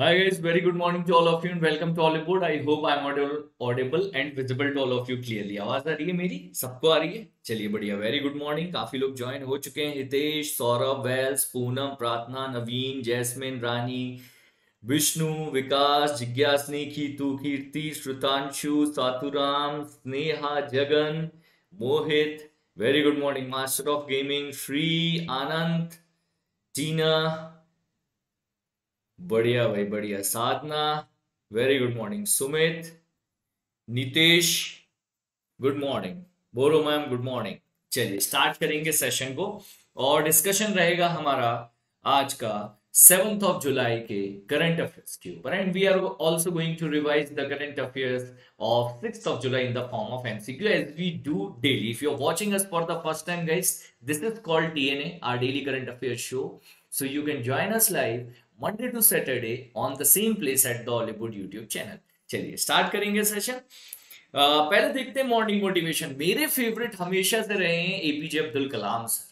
Hi guys, very good morning to all of you and welcome to Hollywood. I hope I'm audible, audible and visible to all of you clearly. आवाज़ आ रही है मेरी? सबको आ रही है? चलिए बढ़िया। वेरी गुड मॉर्निंग काफ़ी लोग ज्वाइन हो चुके हैं। Hitesh Saurabh Wells Poonam Prarthana Naveen Jasmine Rani Vishnu Vikas Jigyasani Khitu Kirti Shrutanshu Saturam Sneha Jagan Mohit. Very good morning master of gaming Shri Anand Tina बढ़िया भाई, बढ़िया। Sadhana very good morning Sumit, Nitesh good morning बोलो ma'am good morning चलिए start करेंगे session को और discussion रहेगा हमारा आज का सेवंथ ऑफ़ जुलाई के करंट अफेयर्स के ऊपर। And we are also going to revise the current affairs of six of July in the form of MCQ as we do daily if you are watching us for the first time guys this is called TNA our daily current affairs show so you can join us live Monday to Saturday on the same place at the Hollywood YouTube channel चलिए start करेंगे session पहले देखते हैं morning motivation मेरे favourite हमेशा से रहे हैं एपीजे अब्दुल कलाम सर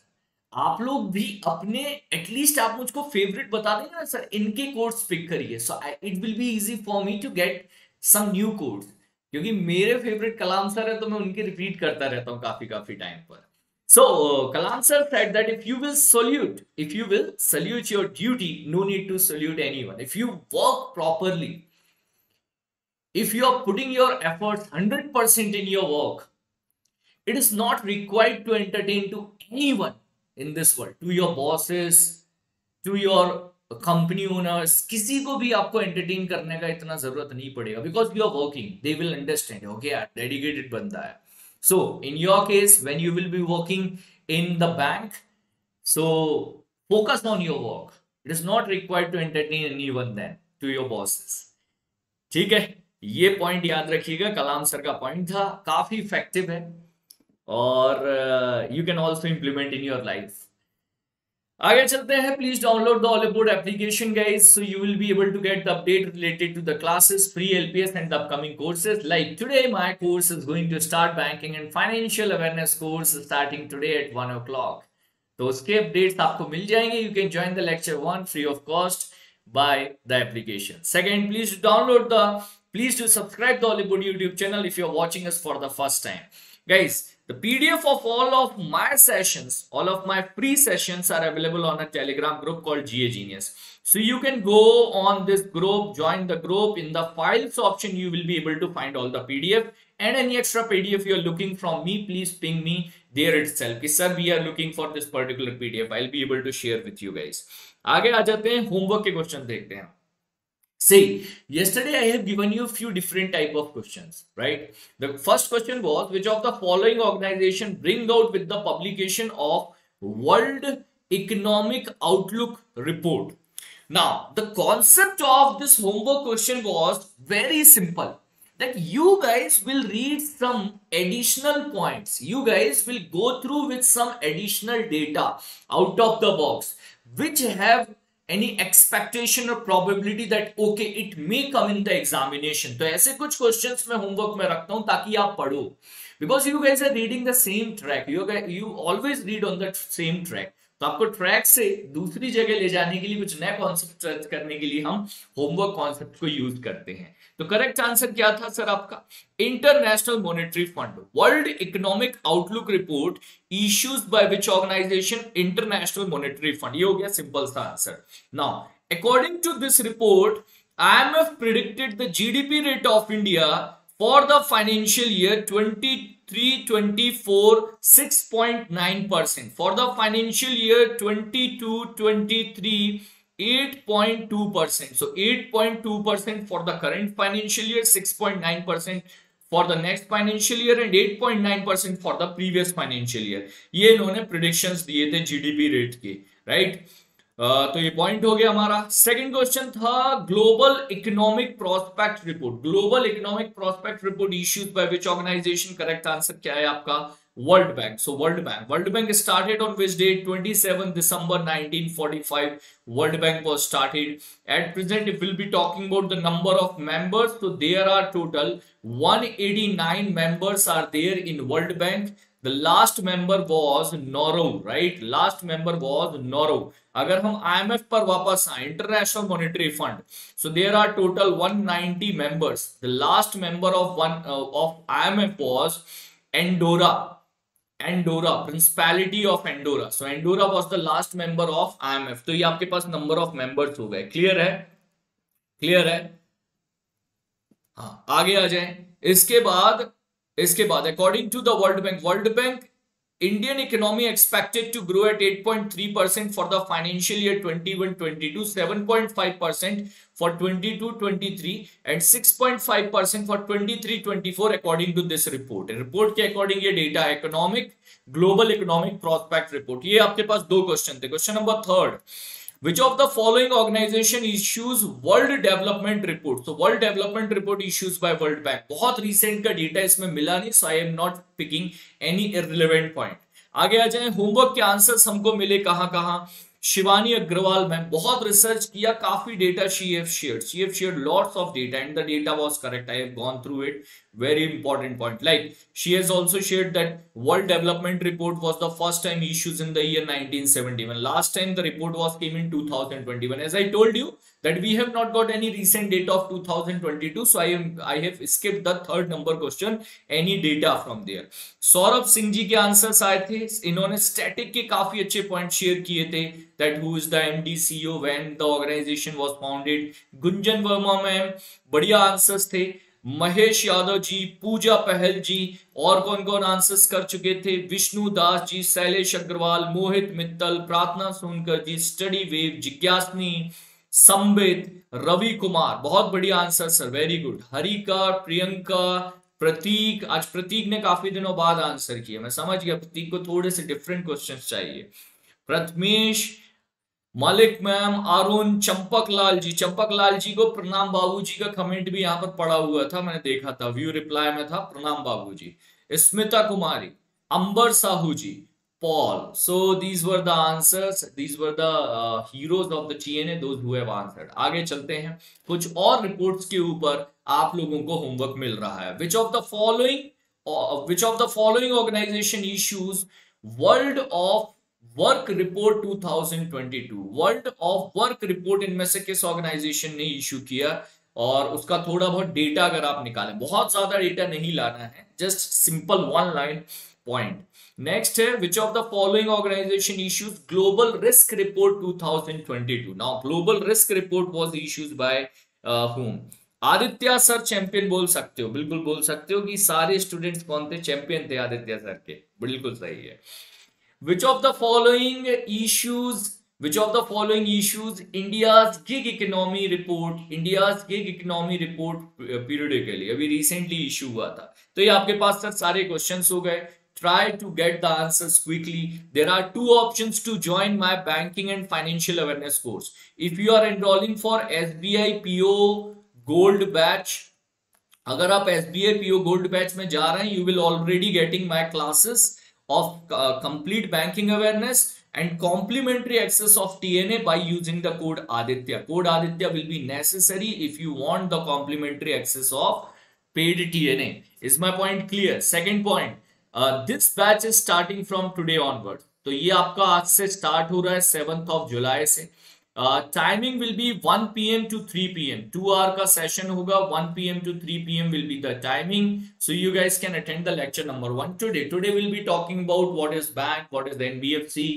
आप लोग भी अपने एटलीस्ट आप मुझको फेवरेट बता देंगे ना सर इनके कोर्स पिक करिए. So it will be easy for me to get some new course क्योंकि मेरे फेवरेट कलाम सर है तो मैं उनके रिपीट करता रहता हूँ काफ़ी काफ़ी टाइम पर. So uh, Kalam sir said that if you will salute, if you will salute your duty, no need to salute anyone. If you work properly, if you are putting your efforts 100% in your work, it is not required to entertain to anyone in this world, to your bosses, to your company owners किसी को भी आपको entertain करने का इतना जरूरत नहीं पड़ेगा because you are working they will understand okay यार डेडिकेटेड बंदा है So in your case, when you will be working in the bank, so focus on your work. It is not required to entertain anyone then to your bosses. ठीक है ये point याद रखिएगा Kalam sir का point था काफी effective है और you can also implement in your life आगे चलते हैं please download the Hollywood application guys so you will be able to get the update related to the classes free LPS and the upcoming courses like today my course is going to start banking and financial awareness course starting today at one o'clock तो उसके updates आपको मिल जाएँगे you can join the lecture one free of cost by the application. Second, please download the, please do subscribe the Hollywood YouTube channel if you're watching us for the first time. Guys, The PDF of all of my sessions, all of my free sessions are available on a telegram group called GA Genius. So you can go on this group, join the group. In the files option, you will be able to find all the PDF and any extra PDF you're looking from me, please ping me there itself. Sir, we are looking for this particular PDF. I'll be able to share with you guys. आगे आ जाते हैं homework के question देखते हैं See, yesterday I have given you a few different type of questions, right? The first question was, which of the following organization bring out with the publication of World Economic Outlook report? Now, the concept of this homework question was very simple. That you guys will read some additional points. You guys will go through with some additional data out of the box, which have any expectation or probability that okay it may come in the examination तो ऐसे कुछ questions मैं homework में रखता hu ताकि आप पढ़ो because you guys are reading the same track you guys, you always read on that same track तो आपको ट्रैक से दूसरी जगह ले जाने के लिए कुछ नए कॉन्सेप्ट सर्च करने के लिए हम होमवर्क कॉन्सेप्ट को यूज़ करते हैं तो करेक्ट आंसर क्या था सर आपका? International Monetary Fund world economic outlook report issues by which organisation International Monetary Fund ये हो गया सिंपल सा answer now according to this report IMF predicted the GDP rate of India for the financial year 20 324 6.9% for the financial year 22 23 8.2% so 8.2% for the current financial year 6.9% for the next financial year and 8.9% for the previous financial year ये इन्होंने predictions दिए थे GDP rate के right तो ये point हो गया हमारा। सेकंड क्वेश्चन था global economic prospect report global economic prospect report issues by which organisation correct answer क्या है आपका? World Bank so World Bank World Bank started on which date 27 December 1945 World Bank was started. At present, it will be talking about the number of members. So, there are total 189 members are there in world bank. The last member was Nauru right last member was Nauru अगर हम IMF पर वापस आए International Monetary Fund so there are total 190 members the last member of one of IMF was Andorra Andorra principality of Andorra so Andorra was the last member of IMF तो ये आपके पास number of members हो गए. Clear है? Clear है? हाँ आगे आ जाए. इसके बाद इसके बाद according to the World Bank World Bank Indian economy expected to grow at 8.3 percent for the financial year 21-22 7.5 percent for 22-23 and 6.5 percent for 23-24 according to this report report के अकॉर्डिंग ये data economic global economic prospect report ये आपके पास दो question थे. Question number third Which of the following organization issues World Development Report? So World Development Report issues by World Bank. बहुत recent का data इसमें मिला नहीं, so I am not picking any irrelevant point. आगे आ जाए homework के answers हमको मिले कहाँ कहाँ शिवानी अग्रवाल, मैम, बहुत रिसर्च किया, काफ़ी data she has share she has share lots of data and the data was correct I gone through it very important point like she has also share that world development report was the first time issues in the year nineteen seventy one last time the report was came in two thousand twenty one as I told you that we have not got any recent data of 2022 so i am i have skipped the third number question any data from there saurabh singh ji ke answers aaye the inhone static ke kafi acche point share kiye the that who is the md ceo when the organization was founded gunjan verma ma'am बढ़िया answers थे महेश यादव जी पूजा पहल जी और कौन कौन answers कर चुके थे Vishnu Das ji Shailesh Agarwal Mohit Mittal Prarthana Sonkar ji study wave Jigyasani Sambit Ravi Kumar बहुत बढ़िया answer sir very good Harika, Priyanka, Pratik. आज प्रतीक ने काफ़ी दिनों बाद आंसर किया। मैं समझ गया, प्रतीक को थोड़े से डिफरेंट क्वेश्चन चाहिए। प्रथमेश, मालिक मैम अरुण चंपक लाल जी। चंपक लाल जी को प्रणाम बाबू जी का कमेंट भी यहाँ पर पड़ा हुआ था, मैंने देखा था। व्यू रिप्लाई में था, प्रणाम बाबू जी। स्मिता कुमारी, अंबर साहू जी। Paul. So these were the answers. These were the uh, heroes of the TNA. Those who have answered. आगे चलते हैं कुछ और रिपोर्ट्स के ऊपर आप लोगों को होमवर्क मिल रहा है which of the following which of the following organisation issues World of Work report 2022 World of Work report इनमें से किस ऑर्गेनाइजेशन ने इशू किया और उसका थोड़ा बहुत डेटा अगर आप निकालें बहुत ज़्यादा डेटा नहीं लाना है just simple one line point next है which of the following organisation issues global risk report 2022 now global risk report was issues by whom Aditya sir champion बोल सकते हो। बिल्कुल बोल सकते हो कि सारे स्टूडेंट्स कौन थे? चैंपियन थे आदित्य सर के। बिल्कुल सही है। Which of the following issues, which of the following issues india's gig economy report, india's gig economy report periodically अभी recently issue हुआ था। तो ये आपके पास सर सारे questions हो गए। try to get the answers quickly there are two options to join my banking and financial awareness course if you are enrolling for sbi po gold batch अगर आप S B I PO gold batch में जा रहे हैं you will already getting my classes of uh, complete banking awareness and complementary access of TNA by using the code Aditya. Code Aditya will be necessary if you want the complementary access of paid TNA. Is my point clear? Second point, this batch is starting from today onward. तो ये आपका आज से start हो रहा है seventh of July से। Timing will be 1 PM to 3 PM two hour का सेशन होगा 1 PM to 3 PM will be the timing so you guys can attend the lecture number one today today will be talking about what is bank what is the NBFC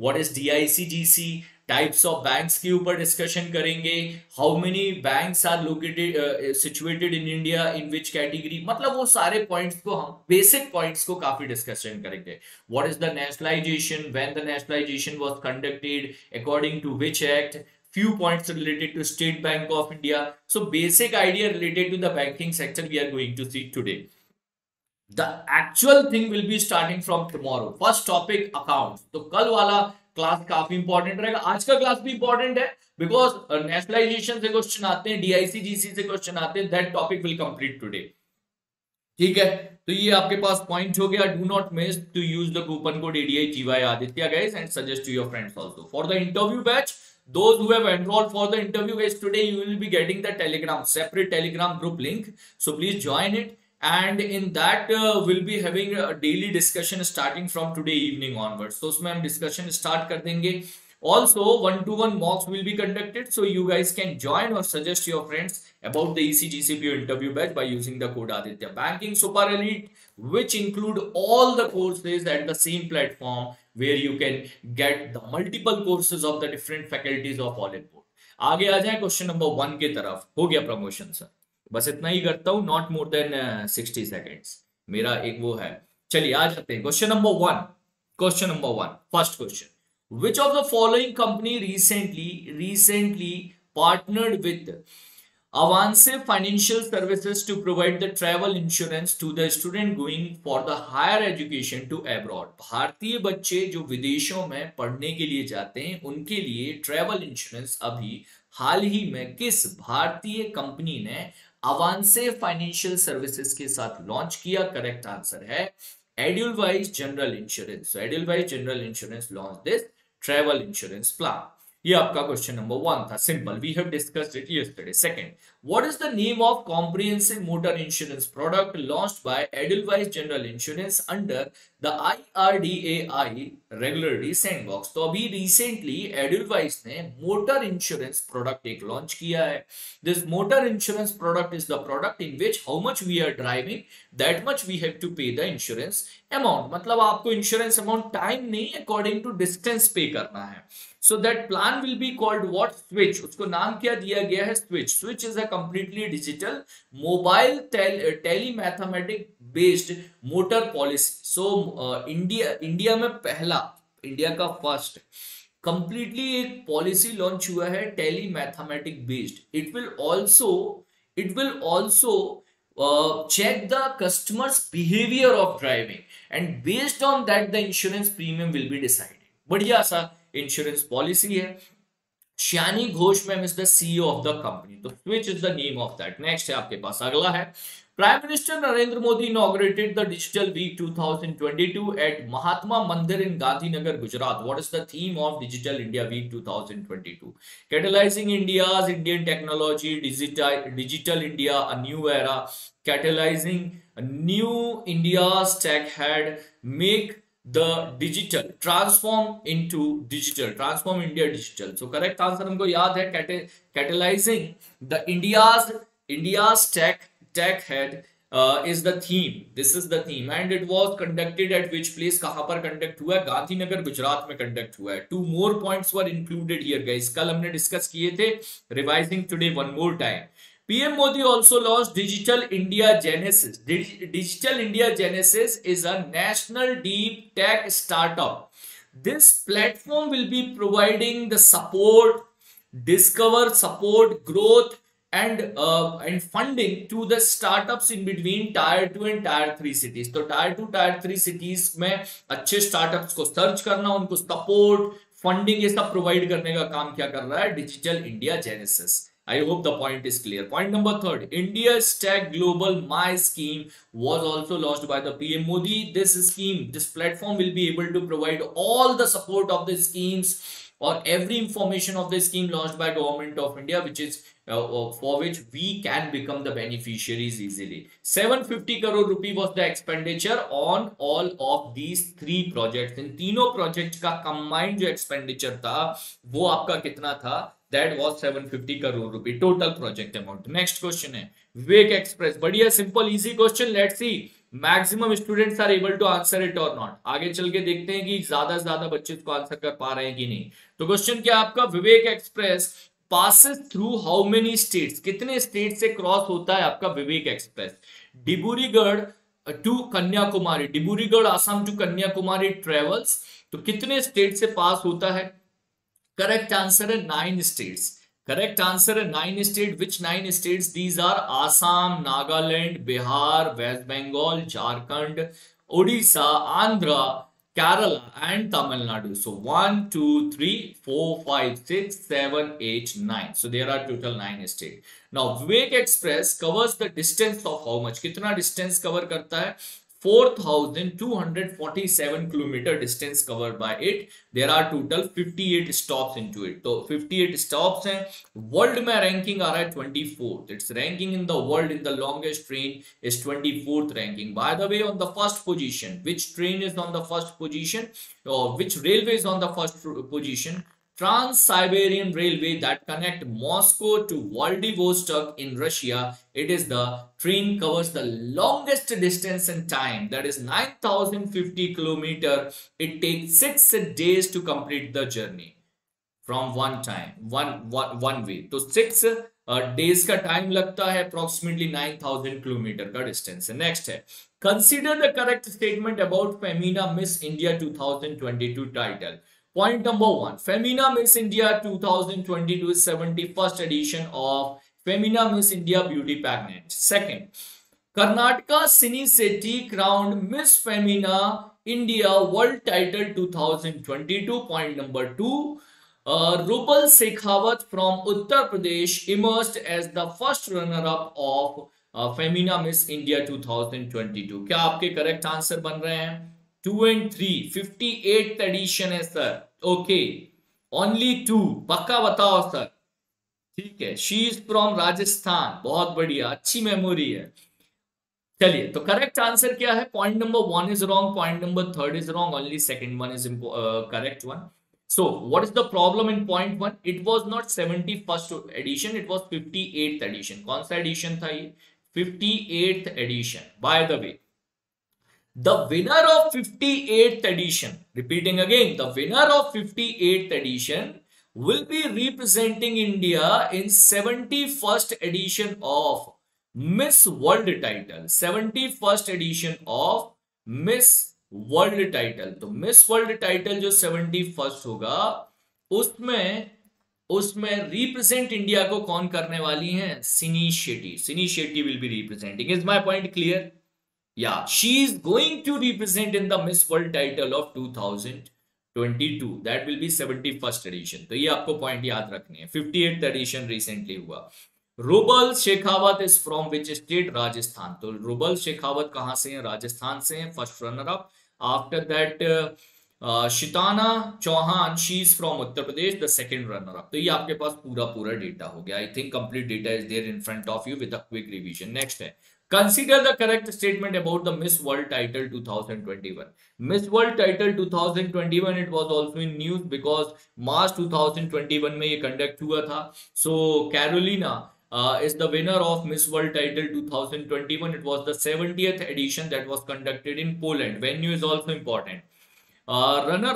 what is DICGC types of banks के ऊपर discussion करेंगे how many banks are located situated in India in which category मतलब वो सारे points को हम basic points को काफ़ी डिस्कशन करेंगे what is the nationalisation when the nationalisation was conducted according to which act few points related to state bank of india so basic idea related to the banking sector we are going to see today the actual thing will be starting from tomorrow first topic accounts तो कल वाला class काफ़ी important रहेगा। आज का class भी important है because nationalisation uh, से क्वेश्चन आते हैं डीआईसी जीसी से क्वेश्चन आते हैं that topic will complete today ठीक है? तो ये आपके पास पॉइंट हो गया। Do not miss to use the coupon code ADI GY Aditya guys and suggest to your friends also for the interview batch those who have enrolled for the interview guys today you will be getting the telegram separate telegram group link. So please join it. And in that uh, we'll be having a daily discussion starting from today evening onwards so usme hum discussion start kar denge also one to one mocks will be conducted so you guys can join or suggest your friends about the ECGCPO interview batch by using the code Aditya Banking Super Elite which include all the courses at the same platform where you can get the multiple courses of the different faculties of all input आगे आ जाए question number one की तरफ़ हो गया promotion sir बस इतना ही करता हूँ not more than sixty seconds मेरा एक वो है। चलिए आ जाते हैं। Question number one question number one first question which of the following company recently recently partnered with Avanse Financial Services to provide the travel insurance to the student going for the higher education to abroad. भारतीय बच्चे जो विदेशों में पढ़ने के लिए जाते हैं, उनके लिए ट्रेवल इंश्योरेंस अभी हाल ही में किस भारतीय कंपनी ने अवानसे फाइनेंशियल सर्विसेज़ के साथ लॉन्च किया करेक्ट आंसर है Edelweiss general insurance Edelweiss general insurance launch this travel insurance plan ये आपका क्वेश्चन नंबर वन था. Simple we have discussed it yesterday second what is the name of comprehensive motor insurance product launched by Edelweiss general insurance under the IRDAI regularly sandbox तो अभी recently Edelweiss ने motor insurance product एक launch किया है। This motor insurance product is the product in which how much we are driving that much we have to pay the insurance amount मतलब आपको insurance amount time नहीं according to distance pay करना है। So that plan will be called what? Switch. उसको नाम क्या दिया गया है? Switch. Switch is a completely digital mobile tele mathematic based motor policy so India India में पहला इंडिया का फ़र्स्ट कंप्लीटली एक पॉलिसी लॉन्च हुआ है tele mathematic based it will also it will also check the customers behaviour of driving and based on that the insurance premium will be decided बढ़िया सा insurance policy है। Shanai Ghosh ma'am is the CEO of the company तो Switch is the name of that next है आपके पास अगला है। Prime minister Narendra Modi inaugurated the digital week 2022 at Mahatma Mandir in Gandhinagar Gujarat what is the theme of digital India week 2022 catalysing India's Indian technology digital India a new era catalysing new India's techade make the digital transform into digital transform india digital so correct answer हमको याद है catalyzing the india's india's tech tech head uh, is the theme this is the theme and it was conducted at which place कहाँ पर conduct हुआ है गांधीनगर गुजरात में conduct है two more points were included here guys कल हमने discuss किए थे revising today one more time PM Modi also launched Digital India Genesis. Digital India Genesis is a national deep tech startup. This platform will be providing the support, discover, support, growth, and uh, and funding to the startups in between tier 2 and tier 3 cities तो tier 2 tier 3 cities में अच्छे startups को search करना उनको support funding ये सब provide करने का काम क्या कर रहा है digital India genesis I hope the point is clear. Point number third, India's Tech Global My scheme was also launched by the PM Modi. This scheme, this platform will be able to provide all the support of the schemes or every information of the scheme launched by government of India, which is uh, uh for which we can become the beneficiaries easily. 750 crore rupee was the expenditure on all of these three projects. In तीनों projects का combined जो expenditure था, वो आपका कितना था? That was 750 crore rupee total project amount next question है. Vivek express बढ़िया simple easy question let's see maximum students are able to answer it or not आगे चल के देखते हैं कि ज़्यादा से ज़्यादा बच्चे इसको आंसर कर पा रहे हैं कि नहीं. तो क्वेश्चन क्या आपका? Vivek express passes through how many states कितने स्टेट से क्रॉस होता है आपका Vivek express Dibrugarh to Kanyakumari. Dibrugarh, Assam to Kanyakumari travels तो कितने स्टेट से पास होता है? Correct answer is nine states. Correct answer is nine states. Which nine states? These are Assam, Nagaland, Bihar, West Bengal, Jharkhand, Odisha, Andhra, Kerala and Tamil Nadu. So 1, 2, 3, 4, 5, 6, 7, 8, 9. So there are total 9 states. Now Vivek Express covers the distance of how much? कितना distance cover करता है 4247 kilometer distance covered by it there are total 58 stops into it so 58 stops हैं world में ranking आ रहा है 24th its ranking in the world in the longest train is 24th ranking by the way on the first position which train is on the first position or which railway is on the first position Trans-Siberian Railway that connect Moscow to Vladivostok in Russia. It is the train covers the longest distance in time that is 9050 kilometer. It takes 6 days to complete the journey from one time one one, one way. So 6 uh, days का time लगता है approximately 9000 kilometer का distance. Next है Consider the correct statement about Femina Miss India 2022 title. Point number one, Femina Miss India 2022 is 71st edition of Femina Miss India Beauty Pageant. Second, Karnataka Cine City crowned Miss Femina India World Title 2022. Point number two, uh, Rupal Sekhawat from Uttar Pradesh emerged as the first runner-up of uh, Femina Miss India 2022. क्या आपके correct answer बन रहे हैं two and three fifty eight edition है sir okay only two पक्का बताओ sir ठीक है. शी इज़ फ्रॉम राजस्थान बहुत बढ़िया. अच्छी मेमोरी है. चलिए तो करेक्ट आंसर क्या है? Point number one is wrong point number third is wrong only second one is correct one so, what is the problem in point one? It was not 71st edition, it was 58th edition. कौन सा edition था ये? 58th edition. By the way The winner of 58th edition, repeating again, the winner of 58th edition will be representing India in 71st edition of Miss World title. 71st edition of Miss World title. तो Miss World title जो 71st होगा उसमें उसमें represent India को कौन करने वाली हैं Sini Shetty Sini Shetty will be representing is my point clear Yeah, she is going to represent in the Miss World title of 2022. That will be 71st edition. तो ये आपको पॉइंट याद रखनी है। 58th edition recently हुआ। Rubal Shekhawat is from which state Rajasthan. तो रुबल शेखावत कहाँ से हैं? राजस्थान से हैं। First runner up after that शिताना Chauhan she is from Uttar Pradesh the second runner up तो ये आपके पास पूरा पूरा डेटा हो गया। I think complete data is there in front of you with quick revision next है। Consider the correct statement about the Miss World title 2021. Miss World title 2021 it was also in news because March 2021 में ये conduct हुआ था. So Carolina uh, is the winner of Miss World title 2021. It was the 70th edition that was conducted in Poland. Venue is also important. Uh, runner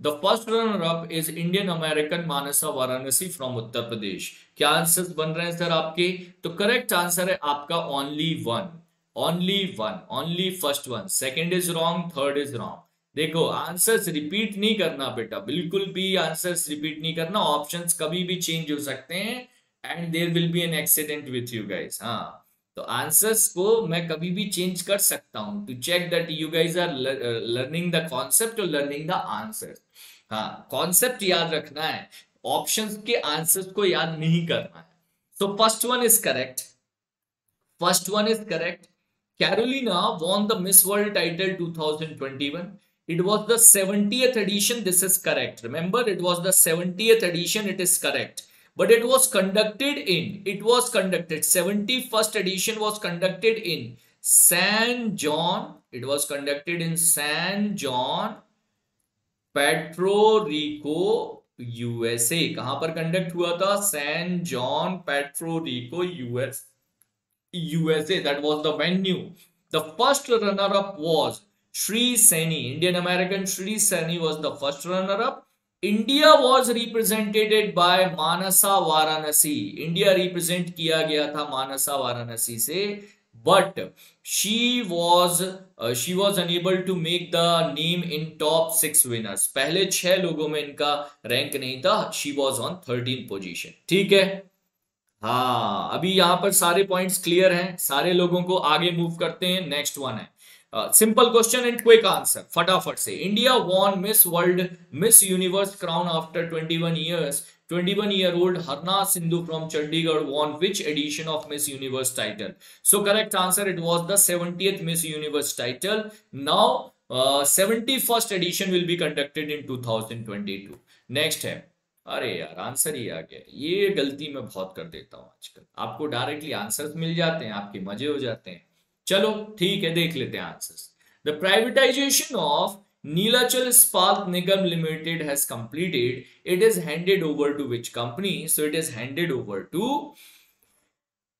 up the first runner up is Indian American Manasa Varanasi from Uttar Pradesh क्या answer बन रहे हैं sir आपके? तो correct answer है आपका only one only one only first one second is wrong third is wrong देखो answers repeat नहीं करना बेटा. बिल्कुल भी आंसर्स रिपीट नहीं करना. ऑप्शंस कभी भी चेंज हो सकते हैं. And there will be an accident with you guys हाँ. तो आंसर्स को मैं कभी भी चेंज कर सकता हूँ to check that you guys are learning the concept और लर्निंग द आंसर हाँ कॉन्सेप्ट याद रखना है ऑप्शंस के आंसर्स को याद नहीं करना है so first one is correct first one is correct Carolina won the Miss World title 2021. It was the 70th edition. This is correct. Remember, it was the 70th edition. It is correct. but it was conducted in it was conducted 71st edition was conducted in san john it was conducted in san john petro RIICO USA कहां पर conduct हुआ था San John petro Rico US USA that was the venue the first runner up was Shri Saini Indian American Shri Saini was the first runner up India was represented by Manasa Varanasi India represent किया गया था मानसा वाराणसी से but she was she was unable to make the name in top six winners पहले छह लोगों में इनका rank नहीं था she was on thirteen position ठीक है? हाँ अभी यहाँ पर सारे पॉइंट्स क्लियर हैं, सारे लोगों को आगे मूव करते हैं नेक्स्ट वन है। Simple question and quick answer फटाफट से. India won Miss World Miss Universe crown after 21 one years twenty one year old Harnaaz Sandhu from Chandigarh won which edition of Miss Universe title so correct answer it was the seventy Miss Universe title now seventy first edition will be conducted in two thousand twenty two next है. अरे यार answer ही आ गया. ये गलती मैं बहुत कर देता हूँ आजकल. आपको डायरेक्टली आंसर मिल जाते हैं, आपके मज़े हो जाते हैं. चलो, ठीक है, देख लेते हैं answer the privatisation of Nilachal Ispat Nigam Limited has completed it is handed over to which company so it is handed over to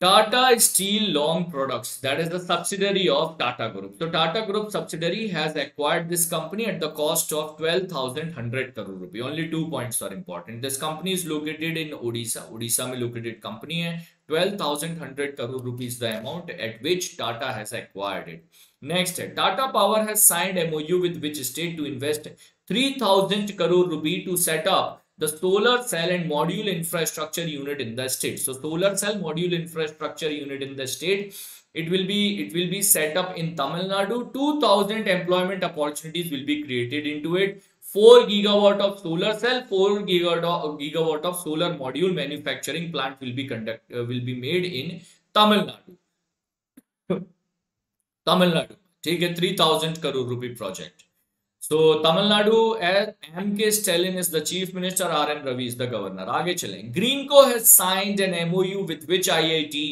Tata Steel Long Products. That is the subsidiary of Tata Group. So Tata Group subsidiary has acquired this company at the cost of 12,100 crore rupee. Only two points are important. This company is located in Odisha. Odisha में located company है. 12,100 crore rupees the amount at which Tata has acquired it. Next, Tata Power has signed MOU with which state to invest 3000 crore rupee to set up the solar cell and module infrastructure unit in the state. So solar cell module infrastructure unit in the state. It will be it will be set up in Tamil Nadu. 2000 employment opportunities will be created into it. 4 gigawatt of solar cell, 4 gigawatt of, solar module manufacturing plant will be conduct uh, will be made in Tamil Nadu. Tamil Nadu. Take a 3000 crore rupee project. So Tamil Nadu M K Stalin is the chief minister R M Ravi is the governor आगे चले। Greenko has signed an MoU with which I I T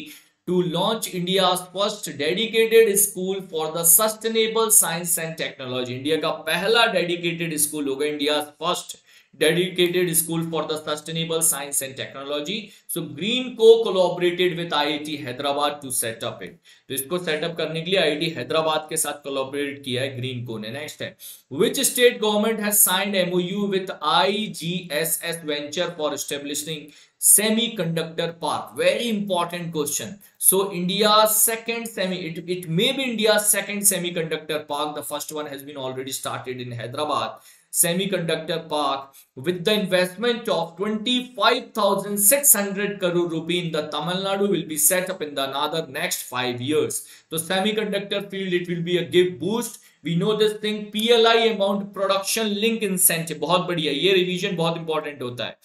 to launch India first dedicated school for the sustainable science and technology India का पहला dedicated school होगा India first dedicated school for the sustainable science and technology. So Green Co collaborated with IIT Hyderabad to set up it. तो इसको setup करने के लिए IIT Hyderabad के साथ कोलैबोरेट किया है ग्रीन को ने नेक्स्ट है which state government has signed MOU with IGSS venture for establishing semiconductor park very important question so india's second semi it, it may be india's second semiconductor park the first one has been already started in hyderabad Semiconductor park with the investment of 25,600 crore rupee in the Tamil Nadu will be set up in the another next five years. So semiconductor field, it will be a give boost. We know this thing PLI amount production link incentive बहुत बढ़िया ये revision बहुत important होता है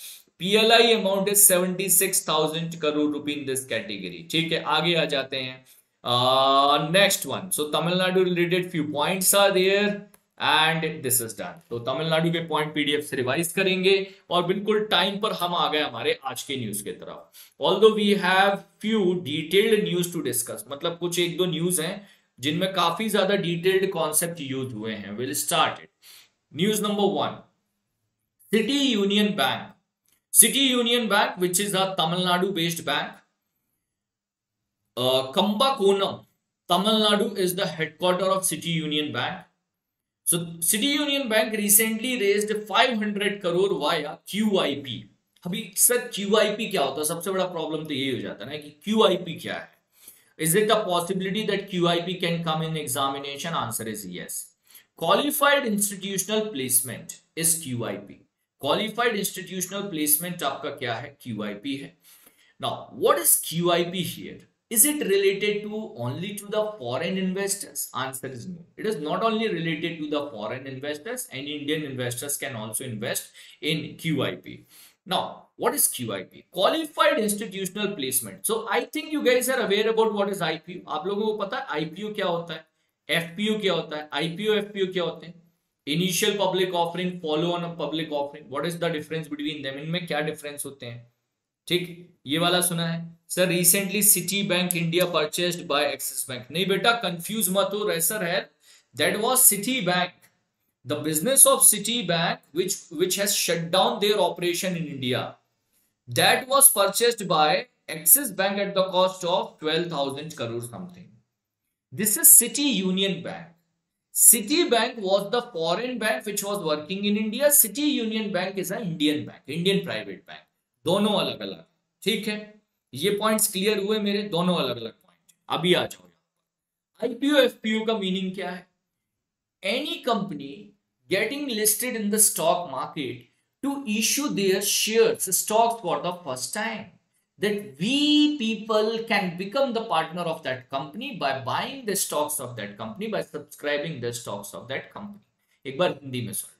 PLI amount is 76,000 crore rupee in this category. ठीक है आगे आ जाते हैं uh, one. So Tamil Nadu related few points are there. And this is done तो तमिलनाडु के पॉइंट पीडीएफ से रिवाइज करेंगे और बिल्कुल टाइम पर हम आ गए हमारे आज के न्यूज़ के तरफ़. Although we have few detailed news to discuss मतलब कुछ एक दो न्यूज़ हैं, जिनमें काफ़ी ज़्यादा डिटेल्ड कॉन्सेप्ट यूज़ हुए हैं. Will start it news number one City Union Bank City Union Bank which is a Tamil Nadu based bank Kumbakonam Tamil Nadu is the headquarter of City Union Bank City Union Bank recently union five hundred crore 500 Q I P अभी sir QIP क्या होता है? सबसे बड़ा problem तो यही हो जाता है ना कि क्यू आई पी क्या है? Is it a possibility that P can come in examination answer is yes qualified institutional placement is Q I P qualified institutional placement आपका क्या है? क्यू आई पी है. Now what is Q I P here Is it related to only to the foreign investors? Answer is no. It is not only related to the foreign investors and Indian investors can also invest in QIP. Now, what is QIP? Qualified Institutional Placement. So, I think you guys are aware about what is IPO. आप लोगों को पता है IPO क्या होता है FPO क्या होता है IPO FPO क्या होते हैं Initial public offering, follow on a public offering. What is the difference between them? इनमें क्या difference होते हैं ठीक? ये वाला सुना है। Sir recently Citi Bank India purchased by Axis Bank नहीं बेटा कंफ्यूज मत हो रेसर है। That was Citi Bank the business of Citi Bank which which has shut down their operation in India that was purchased by Axis Bank at the cost of 12000 crore something this is City Union Bank City Bank was the foreign bank which was working in India. City Union Bank is an Indian bank, Indian private bank. दोनों अलग अलग। ठीक है? ये points clear हुए मेरे? दोनों अलग अलग पॉइंट अभी आ जाओ आईपीओ एफपीओ का मीनिंग क्या है? Any company getting listed in the stock market to issue their shares stock for the first time that we people can become the partner of that company by buying the stocks of that company, by subscribing the stocks of that company. एक बार हिंदी में सुन।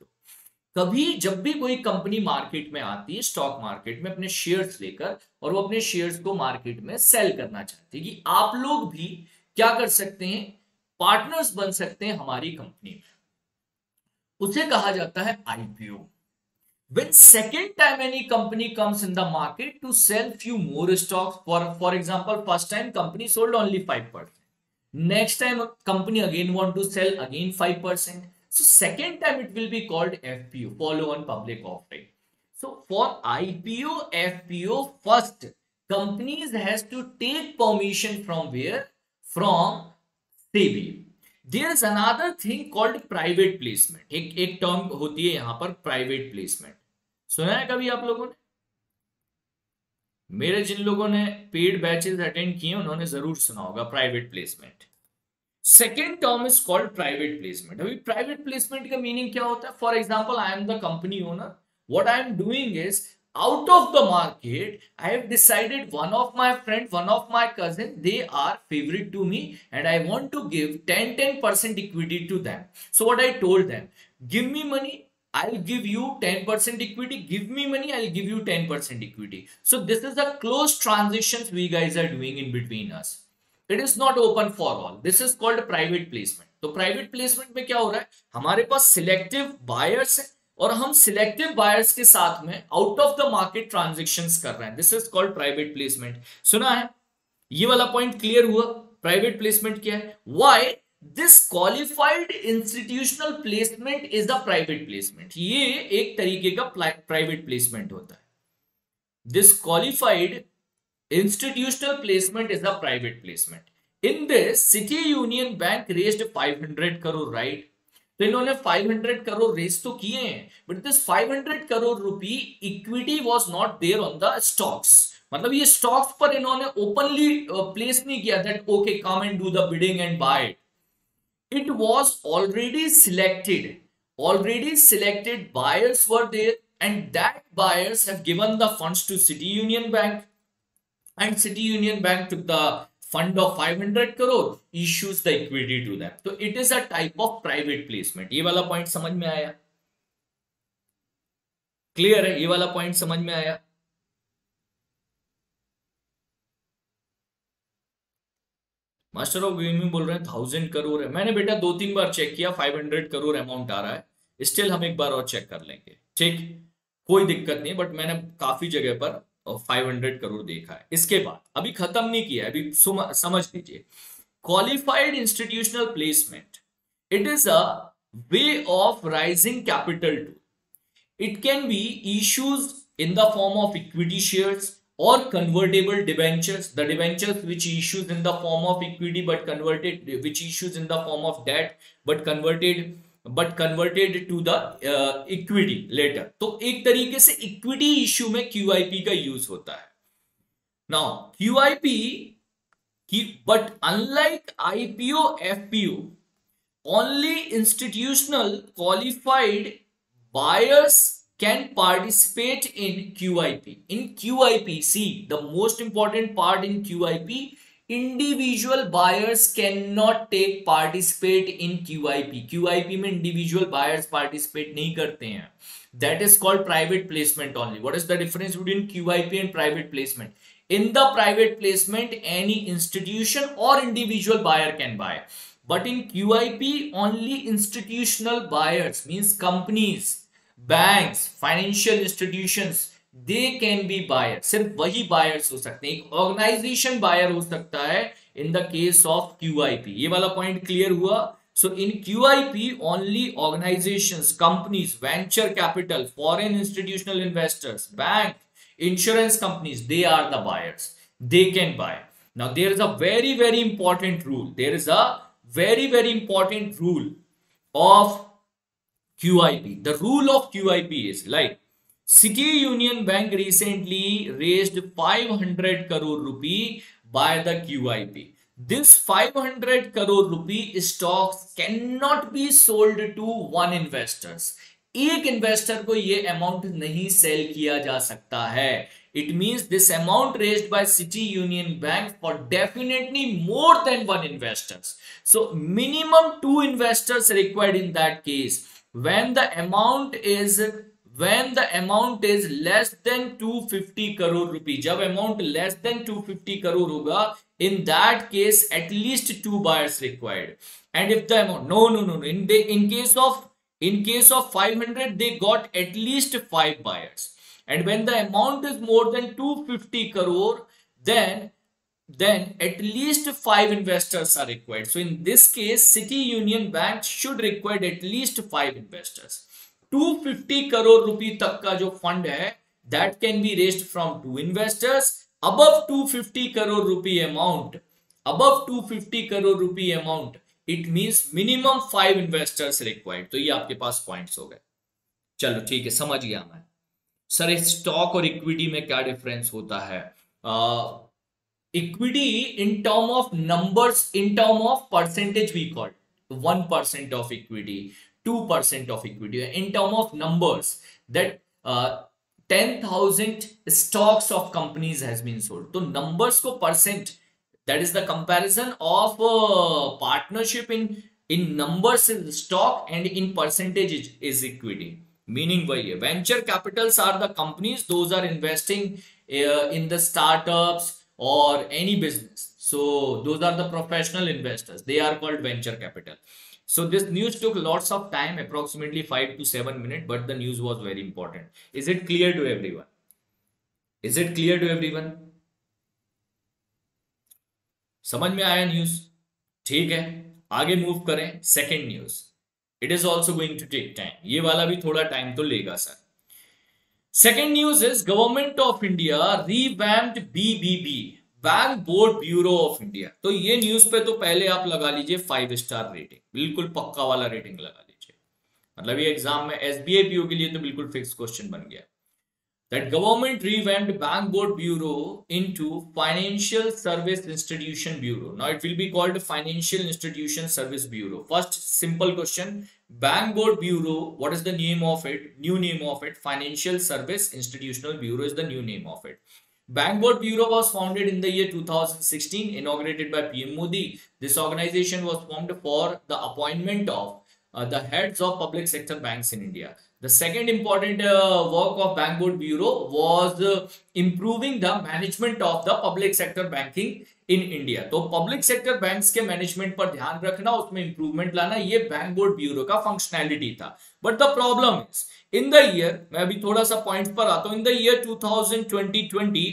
कभी जब भी कोई company market में आती है, स्टॉक मार्केट में अपने शेयर्स लेकर और वो अपने शेयर्स को मार्केट में सेल करना चाहते है कि आप लोग भी क्या कर सकते हैं, पार्टनर्स बन सकते हैं हमारी कंपनी में। उसे कहा जाता है IPO when second time any company comes in the market to sell few more stocks for for example first time company sold only five percent next time company again want to sell again five percent so second time it will be called fpo follow on public offering so for ipo fpo first companies has to take permission from where from sebi there is another thing called private placement एक एक term होती है यहाँ पर private placement सुना है कभी आप लोगों ने मेरे जिन लोगों ने पेड बैचेस अटेंड किए उन्होंने ज़रूर सुना होगा private placement second term is called private placement अभी प्राइवेट प्लेसमेंट का मीनिंग क्या होता है for example I am the company owner what I am doing is out of the market i have decided one of my friend one of my cousin they are favorite to me and i want to give 10 10 percent equity to them so what i told them give me money i'll give you 10 percent equity give me money i'll give you 10 percent equity so this is the close transactions we guys are doing in between us It is not open for all. This is called private placement. तो private placement में क्या हो रहा है? हमारे पास selective buyers है और हम सिलेक्टिव बायर्स के साथ में out of the market transaction कर रहे हैं। This is called private placement सुना है? ये वाला पॉइंट क्लियर हुआ? प्राइवेट प्लेसमेंट क्या है? Why this qualified institutional placement is the private placement ये एक तरीके का प्राइवेट प्लेसमेंट होता है। This qualified institutional placement is the private placement in this City Union Bank raised 500 crore right तो इन्होंने 500 करोड़ रेस तो किए हैं but this 500 crore rupee equity was not there on the stocks मतलब ये स्टॉक्स पर इन्होंने ओपनली प्लेस uh, नहीं किया that okay come and do the bidding and buy it it was already selected already selected buyers were there and that buyers have given the funds to city union bank. And city union bank took the fund of 500 crore, issues the equity to them. So, it is a type of private placement. ये वाला point समझ में आया? Clear है? ये वाला point समझ में आया? मास्टर ऑफ़ गेमिंग बोल रहे हैं थाउज़ेंड करोड़ है। मैंने बेटा दो तीन बार चेक किया फाइव हंड्रेड करोड़ अमाउंट आ रहा है। स्टिल हम एक बार और चेक कर लेंगे। ठीक? कोई दिक्कत नहीं बट मैंने काफ़ी जगह पर 500 करोड़ देखा है। इसके बाद, अभी खत्म नहीं किया अभी समझ लीजिए। Qualified institutional placement it is a way of raising capital to it can be issues in the form of equity shares और convertible debentures the debentures which issues in the form of equity but converted which issues in the form of debt but converted but converted to the equity later तो एक तरीके से equity issue में QIP का use होता है now QIP की but unlike IPO FPO only institutional qualified buyers can participate in QIP. In QIP, see the most important part in QIP individual buyers can not take participate in Q I में individual buyers participate नहीं करते हैं। That is called private placement only what is the difference between Q and private placement in the private placement any institution और individual buyer can buy but in Q I P only institutional buyers means companies bank financial institutions they can be buyer सिर्फ़ वही buyers हो सकते हैं। एक organization buyer हो सकता है in the case of Q I P ये वाला पॉइंट क्लियर हुआ? So in Q I P only organisation companies venture capital foreign institutional investors bank insurance companies they are the buyers they can buy now there is a very very important rule there is a very very important rule of Q I P the rule of Q I P is like City Union Bank recently raised 500 crore rupee by the QIP. This 500 crore rupee stocks cannot be sold to one investors. एक investor को ये amount नहीं sell किया जा सकता है it means this amount raised by city union bank for definitely more than one investors so minimum two investors required in that case when the amount is when the amount is less than 250 crore rupee jab amount less than 250 crore hoga in that case at least two buyers required and if the amount no no no in the in case of in case of 500 they got at least five buyers and when the amount is more than 250 crore then then at least five investors are required. So in this case, City Union Bank should require at least five investors. 250 crore rupee तक का जो fund है that can be raised from two investors above 250 crore rupee amount above 250 crore rupee amount it means minimum five investors required तो ये आपके पास points हो गए। चलो, ठीक है, समझ गया मैं। सर स्टॉक और इक्विटी में क्या डिफरेंस होता है? Equity in term of numbers in term of percentage we called one percent of equity 2% of equity in term of numbers that uh, 10000 stocks of companies has been sold so numbers ko percent that is the comparison of uh, partnership in in numbers stock and in percentage is, is equity meaning why venture capitals are the companies those are investing uh, in the startups or any business. So those are the professional investors. They are called venture capital. So this news took lots of time, approximately five to seven minutes, but the news was very important. Is it clear to everyone? Is it clear to everyone? समझ में आया news ठीक है आगे move करें second news it is also going to take time ये वाला भी थोड़ा टाइम तो लेगा sir Second news is Government of India revamped BBB bank board bureau of India तो ये न्यूज़ पे तो पहले आप लगा लीजिए फाइव स्टार रेटिंग बिल्कुल पक्का वाला रेटिंग लगा लीजिए मतलब ये एग्ज़ाम में एसबीआई पीओ के लिए तो बिल्कुल फिक्स क्वेश्चन बन गया that government revamped bank board bureau into financial service institution bureau now it will be called financial institution service bureau first simple question bank board bureau what is the name of it new name of it financial service institutional bureau is the new name of it bank board bureau was founded in the year 2016 inaugurated by pm modi this organization was formed for the appointment of uh, the heads of public sector banks in india the second important uh, work of bank board bureau was uh, improving the management of the public sector banking in India तो public sector banks के management पर ध्यान रखना उसमें improvement लाना ये bank board bureau का functionality था but the problem is in the year मैं अभी थोड़ा सा पॉइंट पर आता हूं in the year 2020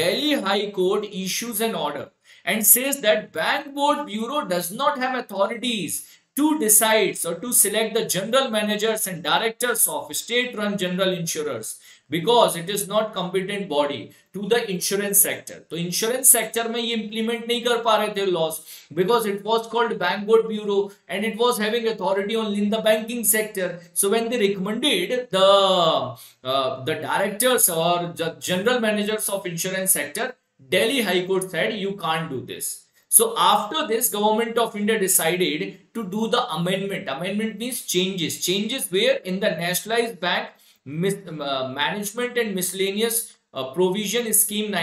Delhi high court issues an order and says that bank board bureau does not have authorities to decide or to select the general managers and directors of state run general insurers Because it is not competent body to the insurance sector तो insurance sector में ये implement नहीं कर पा रहे थे laws because it was called bank board bureau and it was having authority only in the banking sector so when they recommended the uh, the directors or the general managers of insurance sector Delhi High Court said you can't do this so after this government of India decided to do the amendment amendment means changes changes where in the nationalized bank uh, management and miscellaneous provision scheme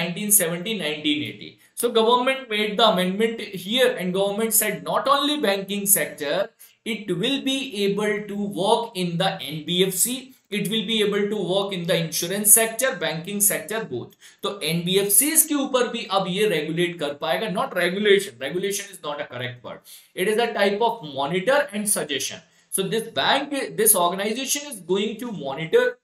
so government made the amendment here and government said not only banking sector it will be able to work in the NBFC it will be able to work in the insurance sector banking sector both तो NBFC के ऊपर भी अब ये regulate कर पाएगा not regulation regulation is not a correct word it is a type of monitor and suggestion So this bank, this organization is going to monitor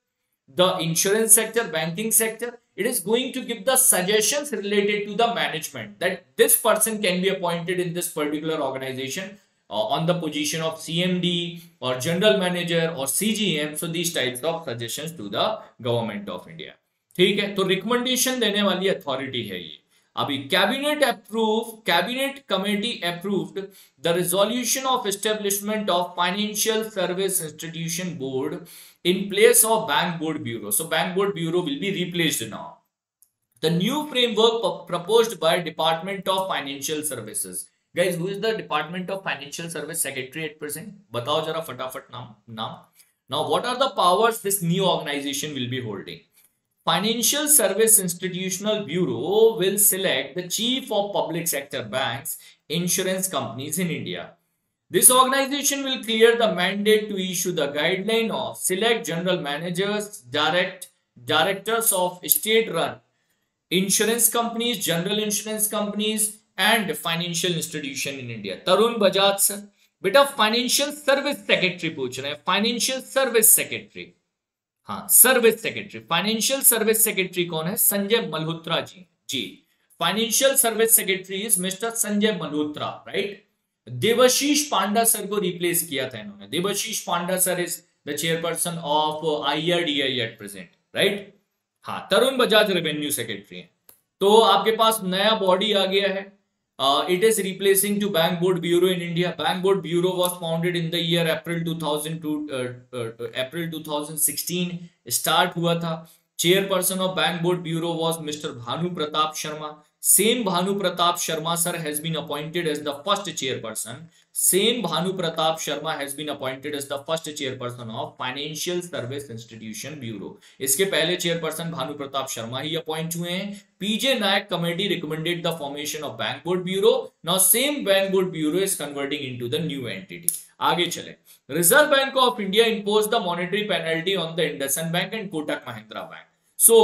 the insurance sector, banking sector. It is going to give the suggestions related to the management that this person can be appointed in this particular organization uh, on the position of CMD or general manager or CGM. So these types of suggestions to the government of India. ठीक है तो recommendation देने वाली authority है ये अभी cabinet approve cabinet committee approved the resolution of establishment of financial service institution board in place of bank board bureau so bank board bureau will be replaced now the new framework proposed by department of financial services guys who is the department of financial service secretary at present batao jara fatafat naam naam now what are the powers this new organization will be holding Financial Service Institutional Bureau will select the chief of public sector banks, insurance companies in India. This organization will clear the mandate to issue the guideline of select general managers, direct directors of state-run insurance companies, general insurance companies, and financial institution in India. Tarun Bajaj sir, बेटा financial service secretary पूछ रहे हैं financial service secretary हाँ service secretary financial service secretary कौन है? संजय मल्होत्रा जी। जी। Financial service secretary is mister Sanjay Malhotra right Devashish Panda sir को replace किया था इन्होंने। Devashish Panda sir is the chairperson of IRDI at present right हाँ Tarun Bajaj revenue secretary है। तो आपके पास नया बॉडी आ गया है। Uh, it is replacing to Bank Board Bureau in India. Bank Board Bureau was founded in the year April 2002, uh, uh, April 2016. Start हुआ था. Chairperson of Bank Board Bureau was Mr. Bhanu Pratap Sharma. Same Bhanu Pratap Sharma sir has been appointed as the first chairperson. same Bhanu Pratap Sharma has been appointed as the first chairperson of financial service institution bureau इसके पहले chairperson Bhanu Pratap Sharma ही appoint हुए हैं। PJ Nayak committee recommended the formation of bank board bureau now same bank board bureau is converting in the new entity आगे चले। Reserve bank of India impose the monetary penalty on the IndusInd bank and Kotak Mahindra bank so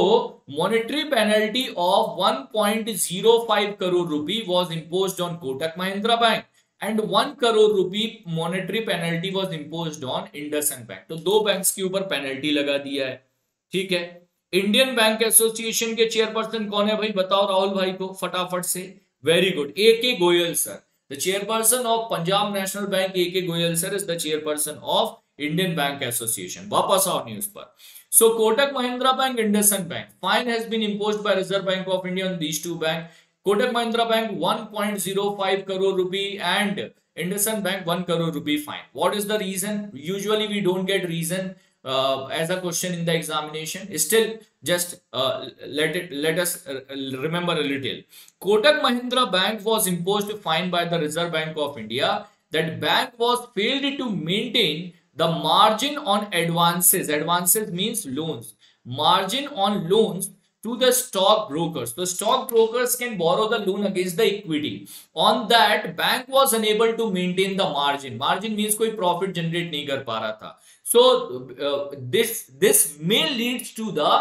monetary penalty of 1.05 crore rupee was imposed on Kotak Mahindra bank and one crore rupee monetary penalty was impose on IndusInd bank तो दो bank के ऊपर penalty लगा दिया है। ठीक है? Indian bank association के चेयरपर्सन कौन है भाई? बताओ राहुल भाई को फटाफट से। Very good A K Goyal sir the chairperson of Punjab national bank A K Goyal sir is the chairperson of Indian bank association वापस आओ न्यूज़ पर। So Kotak Mahindra bank IndusInd bank fine has been impose by reserve bank of India on these two bank Kotak Mahindra Bank 1.05 crore rupee and IndusInd Bank 1 crore rupee fine. What is the reason? Usually we don't get reason uh, as a question in the examination. Still, just uh, let it let us uh, remember a little. Kotak Mahindra Bank was imposed a fine by the Reserve Bank of India. That bank was failed to maintain the margin on advances advances means loans margin on loans to the stock brokers. The stock brokers can borrow the loan against the equity. On that bank was unable to maintain the margin. Margin means koi profit generate nahi kar pa raha tha. So uh, this this may leads to the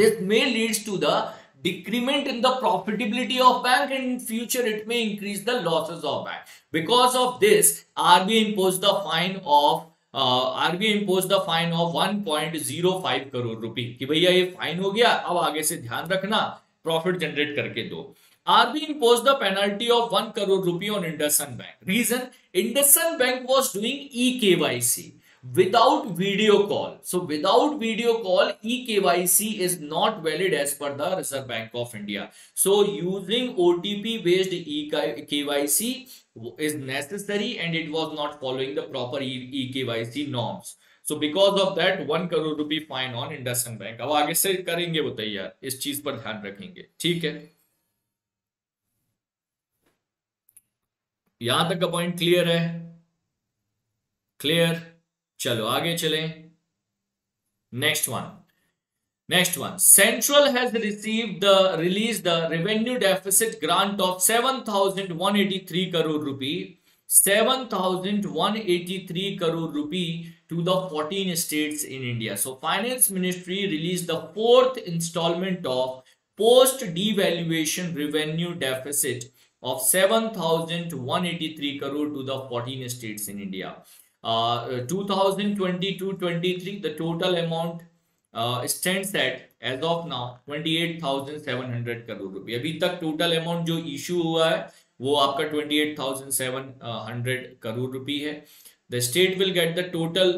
this may leads to the decrement in the profitability of bank and in future it may increase the losses of bank. Because of this RBI imposed the fine of RBI impose the fine of 1.05 crore रुपए की भैया ये fine हो गया, अब आगे से ध्यान रखना प्रॉफिट जनरेट करके दो। RBI impose the penalty of one crore रुपए on IndusInd bank reason IndusInd bank was doing E K Y C without video call. So without video call, eKYC is not valid as per the Reserve Bank of India. So using OTP based eKYC is necessary and it was not following the proper eKYC norms. So because of that, one crore rupee fine on IndusInd Bank. अब आगे से करेंगे वो तैयार इस चीज़ पर ध्यान रखेंगे ठीक है यहाँ तक का पॉइंट क्लियर है क्लियर चलो आगे चले। Next one next one central has received the release the revenue deficit grant of 7183 crore rupee 7183 crore rupee to the fourteen state in India so finance ministry release the fourth instalment of post devaluation revenue deficit of 7183 crore to the fourteen state in India Uh, 2022-23, the total amount uh, stands at as of now 28,700 crore रुपए अभी तक total amount जो issue हुआ है वो आपका 28,700 करोड़ रुपए है. The state will get the total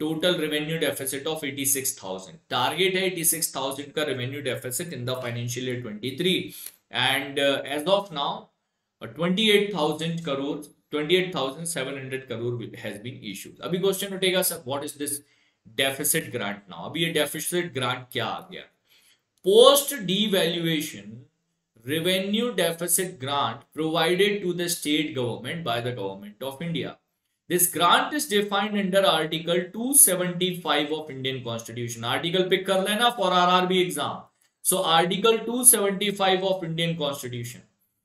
total revenue deficit of 86,000 target है 86,000 का revenue deficit in the financial year 23 and as of now 28,000 crore 28,700 crore has been issued अभी क्वेश्चन उठेगा sir what is this deficit grant now अभी ये deficit grant क्या आ गया post devaluation revenue deficit grant provided to the state government by the government of India. This grant is defined under Article 275 of Indian Constitution. Article pick kar lena for RRB exam. So Article 275 of Indian Constitution.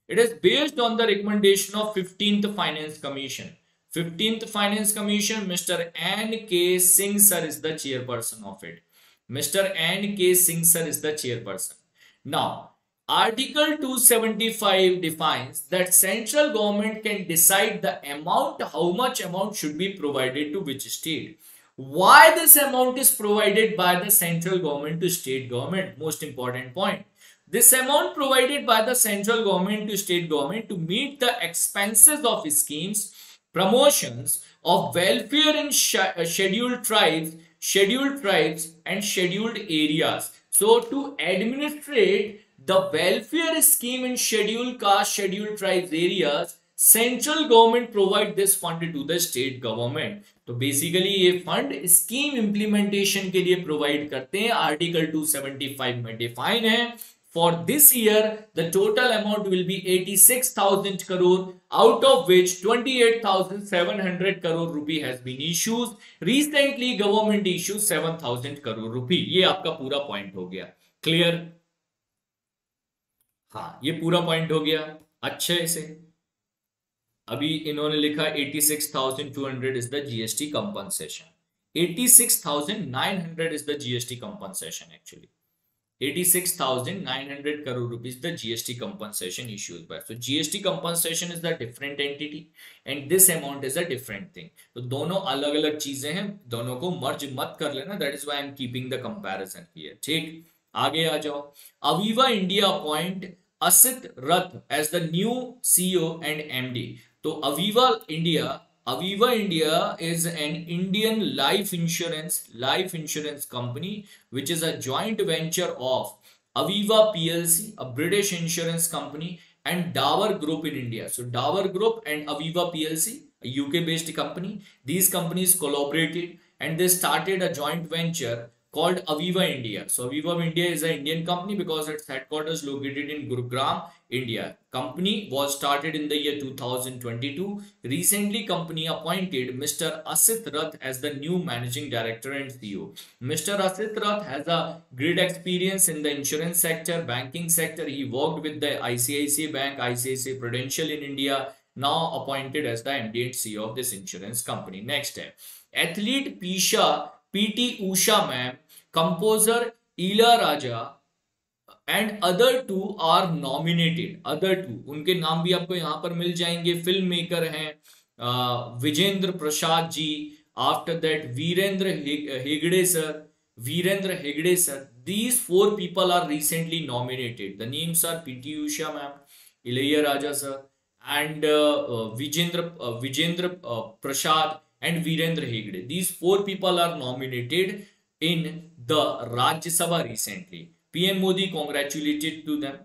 It is based on the recommendation of 15th Finance Commission. 15th Finance Commission, Mr. N. K. Singh sir is the chairperson of it. Mr. N. K. Singh sir is the chairperson. Now, Article 275 defines that central government can decide the amount, how much amount should be provided to which state. Why this amount is provided by the central government to state government? Most important point. This amount provided by the central government to state government to meet the expenses of schemes promotions of welfare in uh, scheduled tribes, scheduled tribes and scheduled areas. So to administrate the welfare scheme in scheduled caste, scheduled tribes areas, central government provide this fund to the state government तो basically ये fund scheme implementation के लिए provide करते हैं। Article 275 में define है। For this year the total amount will be 86,000 crore out of which 28,700 crore rupee has been issues recently government issues 7,000 crore rupee ये आपका पूरा पॉइंट हो गया। क्लियर हाँ ये पूरा पॉइंट हो गया। अच्छे से। अभी इन्होंने लिखा 86,200 is the GST compensation 86,900 is the GST compensation actually 86,900 crore rupees the GST compensation issues by so GST compensation is the different entity and this amount is a different thing तो दोनों अलग अलग चीज़ें हैं दोनों को मर्ज मत कर लेना that is why am keeping the comparison here ठीक? आगे आ जाओ. Aviva India appoint Asit Rath as the new CEO and MD तो Aviva India Aviva India is an Indian life insurance life insurance company which is a joint venture of Aviva PLC, a British insurance company and Dower Group in India. So Dower Group and Aviva PLC, a UK based company, these companies collaborated and they started a joint venture called Aviva India. So Aviva India is an Indian company because its headquarters located in Gurugram India. Company was started in the year 2022. Recently, company appointed Mr. Asit Rath as the new managing director and CEO. Mr. Asit Rath has a great experience in the insurance sector, banking sector. He worked with the ICICI Bank, ICICI Prudential in India, now appointed as the MD and CEO of this insurance company. Next. Athlete Pisha, PT Usha ma'am composer Ila Raja and other two are nominated other two उनके नाम भी आपको यहाँ पर मिल जाएँगे। Film maker हैं Vijendra Prasad ji after that Virendra Hegde sir Virendra Hegde sir these four people are recently nominated the names are PT Usha ma'am Ilaiyaraaja sir and Vijendra Vijendra Prasad and Virendra Hegde these four people are nominated in the Rajya Sabha recently PM Modi congratulated to them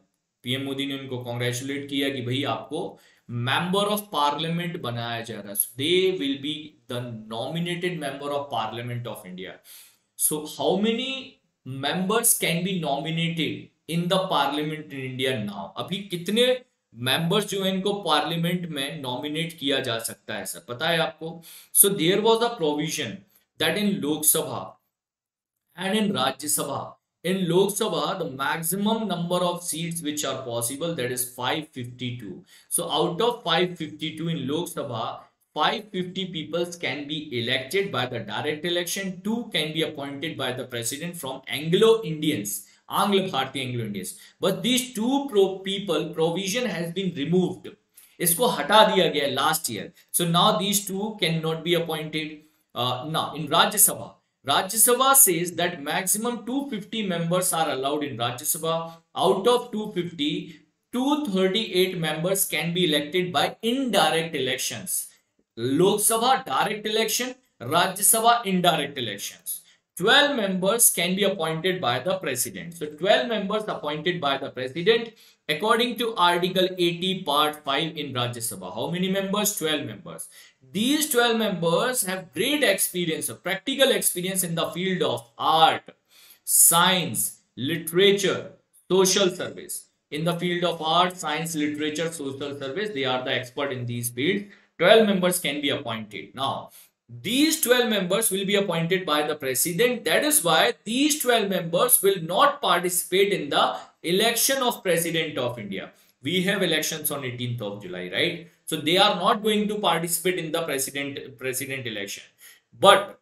PM Modi ने उनको congratulate किया कि भाई आपको member of parliament बनाया जा रहा है. They will be the nominated member of parliament of India so how many members can be nominated in the parliament in India now अभी कितने मेंबर्स जो है इनको पार्लियामेंट में नॉमिनेट किया जा सकता है सर पता है आपको so there was a provision that in Lok Sabha and in Rajya Sabha in Lok Sabha, the maximum number of seats which are possible that is 552. So out of 552 in Lok Sabha, 550 people can be elected by the direct election. Two can be appointed by the president from Anglo-Indians. Anglo Bharti Anglo-Indians. But these two pro people provision has been removed. इसको हटा दिया गया last year. So now these two cannot be appointed. Uh, now in Rajya Sabha, Rajya Sabha says that maximum 250 members are allowed in Rajya Sabha. Out of 250, 238 members can be elected by indirect elections. Lok Sabha direct election, Rajya Sabha indirect elections. 12 members can be appointed by the president. So 12 members appointed by the president according to Article 80 Part 5 in Rajya Sabha. How many members? 12 members. These 12 members have great experience, practical experience in the field of art, science, literature, social service. In the field of art, science, literature, social service, they are the expert in these fields. 12 members can be appointed. Now, these 12 members will be appointed by the president. That is why these 12 members will not participate in the election of president of India. we have elections on 18th of July, right? So they are not going to participate in the president president election, but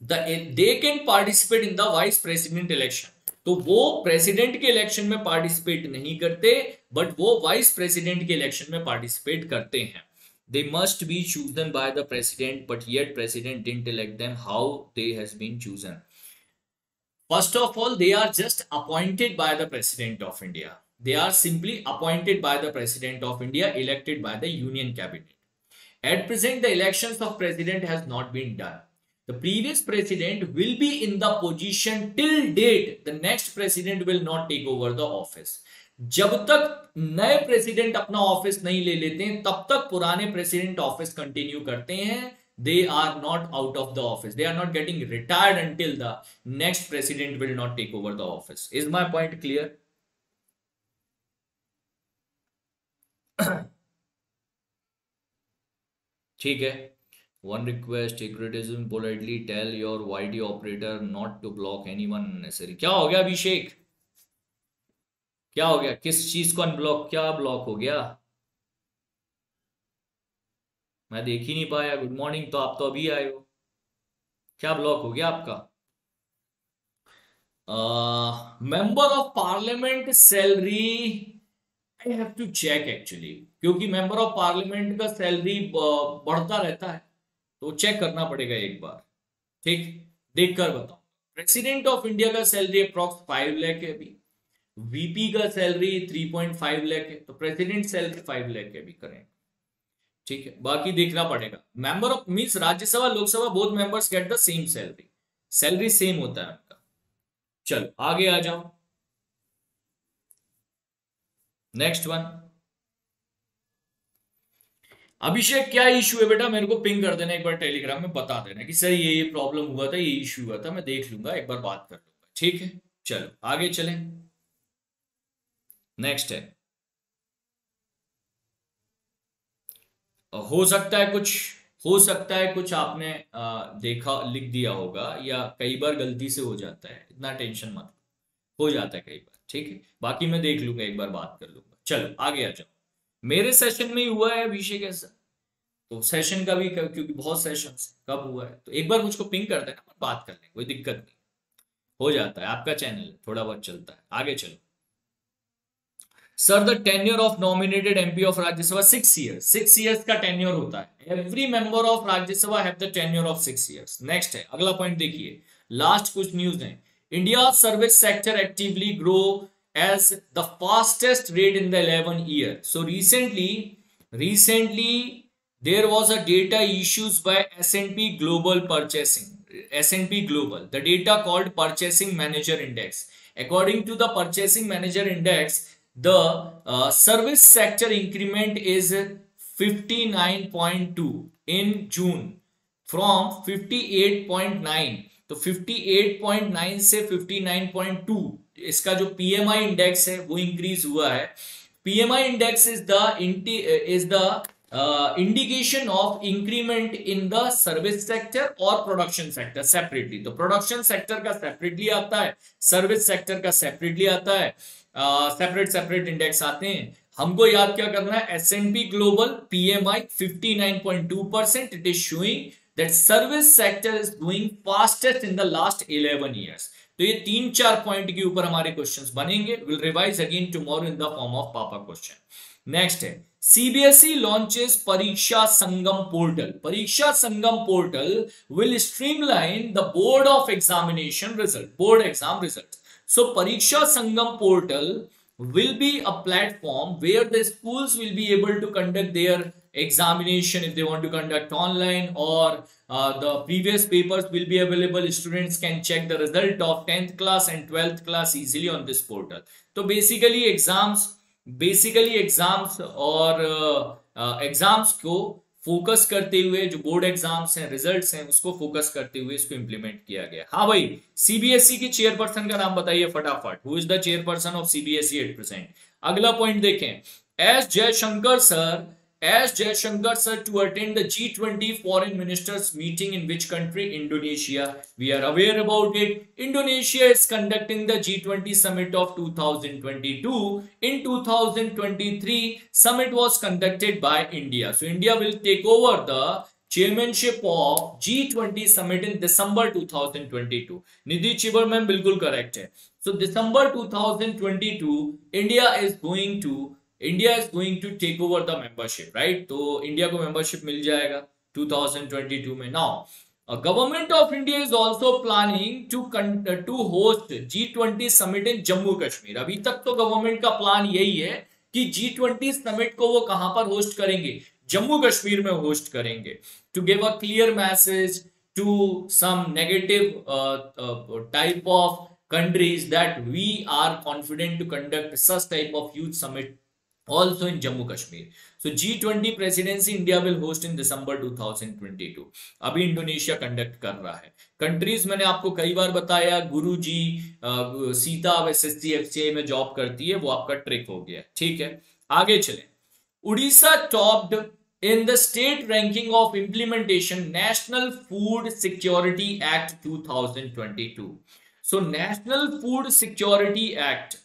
the they can participate in the vice president election. तो वो president के election में participate नहीं करते but वो vice president के election में participate करते हैं they must be chosen by the president but yet president didn't elect them how they has been chosen first of all they are just appointed by the president of india they are simply appointed by the President of India, elected by the Union Cabinet. At present, the elections of President has not been done. The previous President will be in the position till date. The next President will not take over the office. जब तक नए president अपना office नहीं ले लेते हैं, तब तक पुराने प्रेसिडेंट ऑफ़िस कंटिन्यू करते हैं। They are not out of the office they are not getting retired until the next president will not take over the office is my point clear ठीक है। One request इक्रिटिज्म politely tell your Y D operator not to block any one क्या हो गया अभिषेक? क्या हो गया? किस चीज़ को अनब्लॉक क्या ब्लॉक हो गया? मैं देख ही नहीं पाया। गुड मॉर्निंग तो आप तो अभी आए हो। क्या ब्लॉक हो गया आपका? Member of parliament salary I have to check actually क्योंकि मेंबर ऑफ़ पार्लियामेंट का सैलरी बढ़ता रहता है तो चेक करना पड़ेगा एक बार। ठीक? देख कर बताओ। प्रेसिडेंट ऑफ़ इंडिया का सैलरी अप्रोक्स फाइव लैख है अभी। वीपी का salary three point five lakh है तो प्रेसिडेंट सैलरी फाइव लैख है अभी करें। ठीक है, बाकी देखना पड़ेगा। Member of means Rajya Sabha, Lok Sabha both members get the same salary salary same होता है उनका चलो, आगे आ जाओ। नेक्स्ट वन अभिषेक, क्या इशू है बेटा? मेरे को पिंग कर देना, एक बार टेलीग्राम में बता देना कि सर, ये ये प्रॉब्लम हुआ था, ये इशू हुआ था, मैं देख लूँगा, एक बार बात कर लूँगा। ठीक है, चलो, आगे चलें। नेक्स्ट है। हो सकता है कुछ, हो सकता है कुछ आपने देखा, लिख दिया होगा या कई बार गलती से हो जाता है। इतना टेंशन मत हो जाता है कई बार, ठीक है? बाकी मैं देख लूँगा, एक बार बात कर लूँगा। चलो, आगे आ जाओ। मेरे सेशन में ही हुआ है अभिषेक ऐसा। तो सेशन का भी, क्योंकि बहुत सेशन कब हुआ है? तो एक बार मुझको पिंक कर देना, बात कर लें कोई दिक्कत नहीं। हो जाता है, आपका चैनल थोड़ा बहुत चलता है। आगे चलो। Sir the tenure of nominated MP of Rajya Sabha six year six years का टेन्यूर होता है every member of Rajya Sabha have the of six years next है अगला पॉइंट देखिए लास्ट कुछ न्यूज़ है India service sector actively grow as the fastest rate in the eleven year so recently recently there was a data issues by S N P global purchasing S N P global the data called purchasing manager index according to the purchasing manager index the uh, service sector increment is 59.2 in June from 58.9 तो 58.9 से 59.2 इसका जो PMI index है वो increase हुआ है। PMI index is the is the indication of increment in the service sector और production sector separately तो प्रोडक्शन सेक्टर का सेपरेटली आता है सर्विस सेक्टर का सेपरेटली आता है। सेपरेट सेपरेट इंडेक्स आते हैं। हमको याद क्या करना है? S N P global PMI 59.2 percent it is showing that service sector is doing fastest in the last 11 years तो ये तीन, चार पॉइंट के ऊपर हमारे क्वेश्चंस बनेंगे। Will revise again tomorrow in the form of paper question next है। CBSE launches Pariksha Sangam portal Pariksha Sangam portal will streamline the board of examination result board exam result So Pariksha Sangam portal will be a platform where the schools will be able to conduct their examination if they want to conduct online or uh, the previous papers will be available. Students can check the result of 10th class and 12th class easily on this portal. So basically exams basically exams or uh, uh, exams go focus करते हुए, जो board exams हैं results हैं, उसको focus करते हुए इसको implement किया गया। हाँ भाई सीबीएसई के चेयरपर्सन का नाम बताइए फटाफट। Who is the chairperson of CBSE eight percent अगला पॉइंट देखें। S Jaishankar sir as Jaishankar sir to attend the G20 foreign ministers meeting in which country? Indonesia. We are aware about it. Indonesia is conducting the G20 summit of 2022. In 2023, summit was conducted by India. So India will take over the chairmanship of G20 summit in December 2022. Nidhi Chibar ma'am bilkul correct hai. So December 2022, India is going to India is going to take over the membership right तो India को membership मिल जाएगा 2022 में। Now government of India is also planning to to host G twenty summit in Jammu Kashmir अभी तक तो government का plan यही है कि जी ट्वेंटी समिट को वो कहाँ पर होस्ट करेंगे? जम्मू कश्मीर में होस्ट करेंगे। To give a clear message to some negative type of countries that we are confident to conduct such type of huge summit also in Jammu Kashmir. So G20 presidency India will host in December 2022. अभी Indonesia conduct कर रहा है countries मैंने आपको कई बार बताया गुरु जी Sita S S C F C में जॉब करती है वो आपका ट्रिक हो गया ठीक है आगे चले Orissa topped in the state ranking of implementation national food security act 2022 so national food security act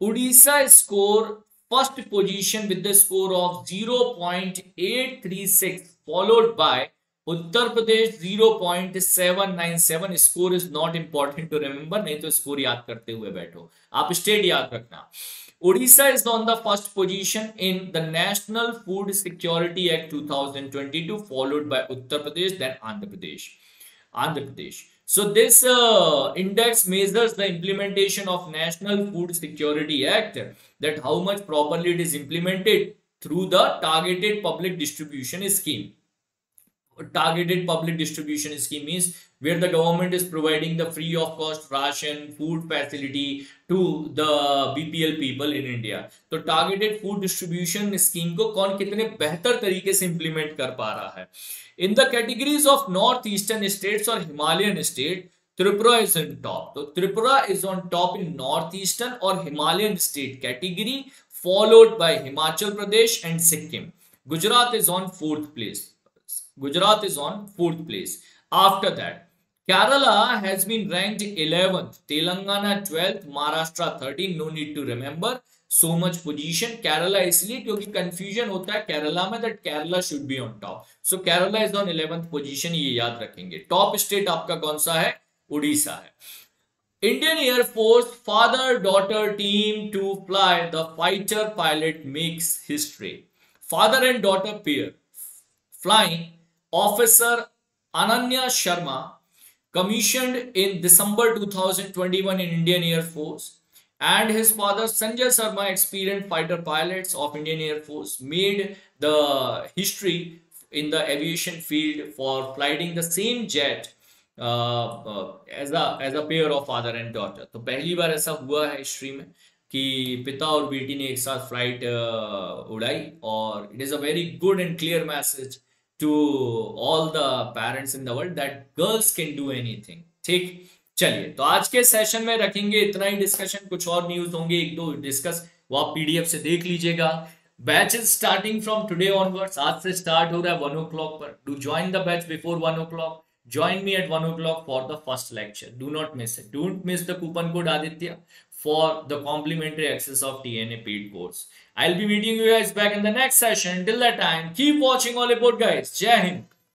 odisha score first position with the score of 0.836 followed by Uttar Pradesh 0.797 score is not important to remember नहीं तो score याद करते हुए बैठो। आप state याद रखना। Orissa is on the first position in the national food security act 2022 followed by Uttar Pradesh then Andhra Pradesh Andhra Pradesh So this uh, index measures the implementation of National Food Security Act that how much properly it is implemented through the targeted public distribution scheme. Targeted public distribution scheme means where the government is providing the free of cost ration food facility to the BPL people in India. तो targeted food distribution scheme को कौन कितने बेहतर तरीके से implement कर पा रहा है In the categories of northeastern states or Himalayan state, Tripura is on top. So Tripura is on top in northeastern or Himalayan state category, followed by Himachal Pradesh and Sikkim. Gujarat is on fourth place. Gujarat is on fourth place. After that, Kerala has been ranked 11th, Telangana 12th, Maharashtra 13. No need to remember. So much position Kerala इसलिए क्योंकि confusion होता है केरला में that Kerala should be on top so Kerala is on eleventh position ये याद रखेंगे top state आपका कौन सा है उड़ीसा है Indian air force father daughter team to fly the fighter pilot makes history father and daughter pair flying Officer Ananya Sharma commissioned in December 2021 in Indian Air Force and his father Sanjay Sharma, experienced fighter pilots of Indian Air Force, made the history in the aviation field for flying the same jet uh, uh, as a as a pair of father and daughter. तो पहली बार ऐसा हुआ है history में कि पिता और बेटी ने एक साथ फ्लाइट uh, उड़ाई और it is a very good and clear message to all the parents in the world that girls can do anything ठीक? चलिए तो आज के सेशन में रखेंगे इतना ही डिस्कशन कुछ और न्यूज़ होंगे, एक दो डिस्कस वो आप पीडीएफ से देख लीजिएगा। Batch is starting from today onwards आज से स्टार्ट हो रहा है वन ओ क्लॉक पर। Do join the batch before one o'clock join me at one o'clock for the first lecture do not miss it don't miss the coupon code Aditya. For the complimentary access of TNA paid course. I'll be meeting you guys back in the next session. Till that time, keep watching All About guys. Jai Hind.